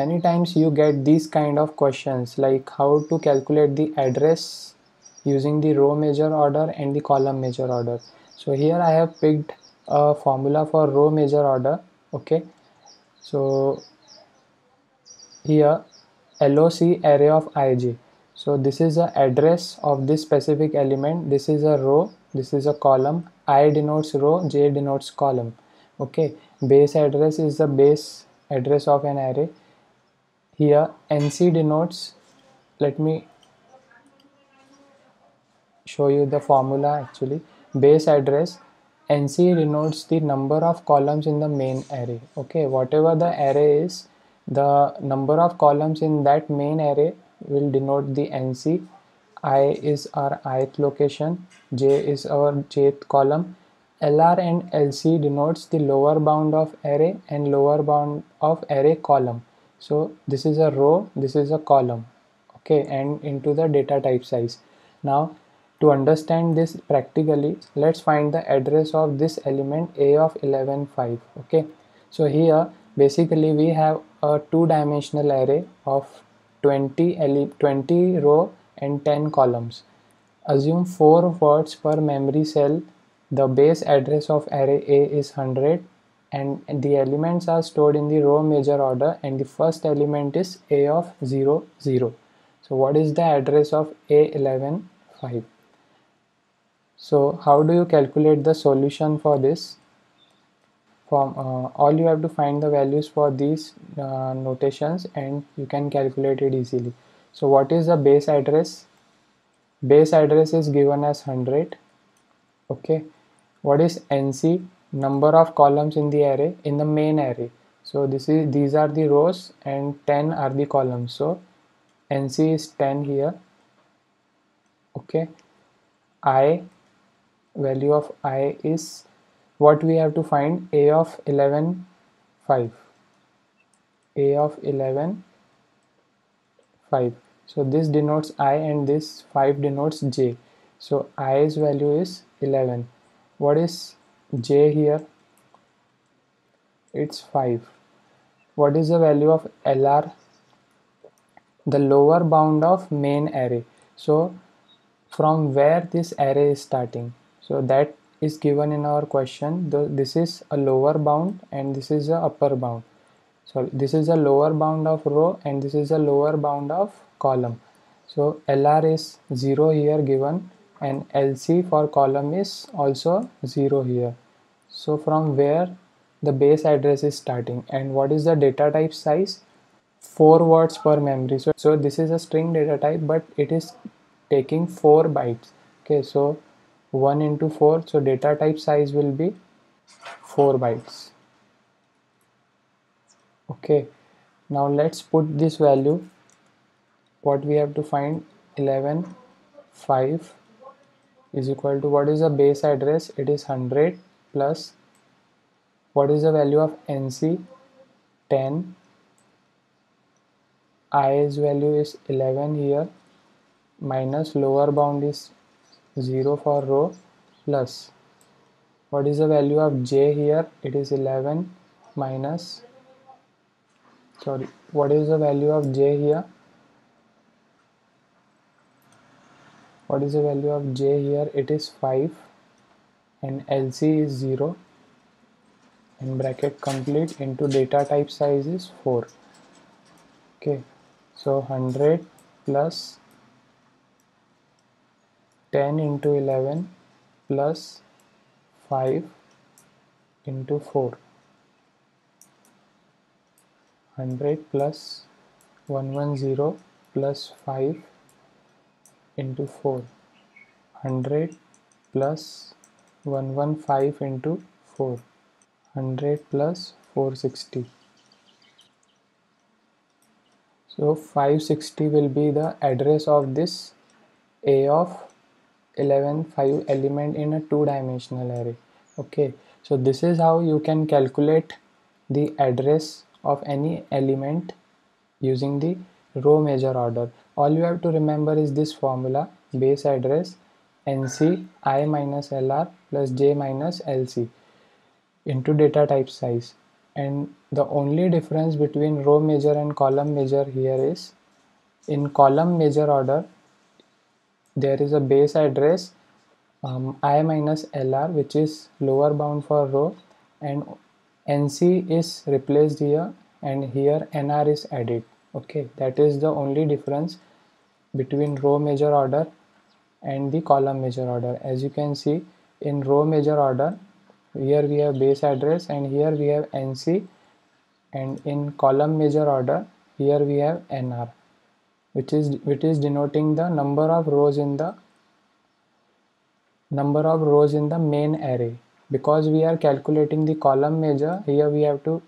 many times you get these kind of questions like how to calculate the address using the row major order and the column major order. So here I have picked a formula for row major order okay? So here LOC array of ij so this is the address of this specific element. This is a row this is a column. I denotes row j denotes column okay? Base address is the base address of an array here nc denotes let me show you the formula actually. Base address nc denotes the number of columns in the main array okay? Whatever the array is the number of columns in that main array will denote the nc i is our ith location j is our jth column. Lr and lc denotes the lower bound of array and lower bound of array column so this is a row this is a column okay and into the data type size now to understand this practically, let's find the address of this element a of 11, 5. Okay, so here basically we have a two-dimensional array of 20, 20 row and 10 columns. Assume 4 words per memory cell. The base address of array A is 100 and the elements are stored in the row major order and the first element is A of 0, 0. So what is the address of A11, 5? So how do you calculate the solution for this? From uh, all you have to find the values for these uh, notations and you can calculate it easily. So what is the base address? Base address is given as 100. Okay. What is NC? Number of columns in the array in the main array. So this is these are the rows and 10 are the columns. So NC is 10 here. Okay. I value of i is what we have to find a of 11 5 a of 11 5 so this denotes i and this 5 denotes j so i's value is 11 what is j here. It's 5 what is the value of lr the lower bound of main array. So from where this array is starting? So that is given in our question. This is a lower bound and this is a upper bound. So this is a lower bound of row and this is a lower bound of column. So lr is 0 here given and lc for column is also 0 here. So from where the base address is starting? And what is the data type size? 4 words per memory. So, so this is a string data type but it is taking 4 bytes. Okay so 1 into 4 so data type size will be 4 bytes. Okay now let's put this value. What we have to find? 11 5 is equal to what is the base address? It is 100 plus what is the value of nc 10 i's value is 11 here. Minus lower bound is 0 for row plus. What is the value of j here? It is 11 minus sorry what is the value of j here what is the value of j here? It is 5 and lc is 0 in bracket complete into data type size is 4 okay so 100 plus 10 into 11 plus 5 into 4 100 plus 110 plus 5 into 4 100 plus 115 into 4 100 plus 460 so 560 will be the address of this a of 11 5 element in a two dimensional array. Okay. So this is how you can calculate the address of any element using the row major order all you have to remember is this formula base address nc i minus lr plus j minus lc into data type size. And the only difference between row major and column major here is in column major order there is a base address um, i minus lr which is lower bound for row and nc is replaced here and here nr is added. Okay that is the only difference between row major order and the column major order. As you can see in row major order here we have base address and here we have nc and in column major order here we have nr which is which is denoting the number of rows in the number of rows in the main array. Because we are calculating the column major here we have to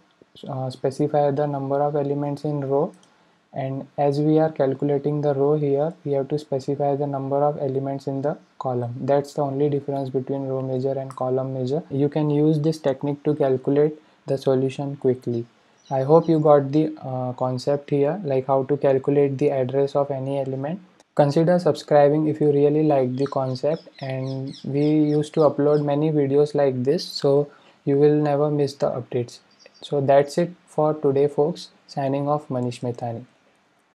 uh, specify the number of elements in row and as we are calculating the row here we have to specify the number of elements in the column. That's the only difference between row major and column major. You can use this technique to calculate the solution quickly. I hope you got the uh, concept here like how to calculate the address of any element. Consider subscribing if you really like the concept. And we used to upload many videos like this so you will never miss the updates. So that's it for today folks. Signing off manish methani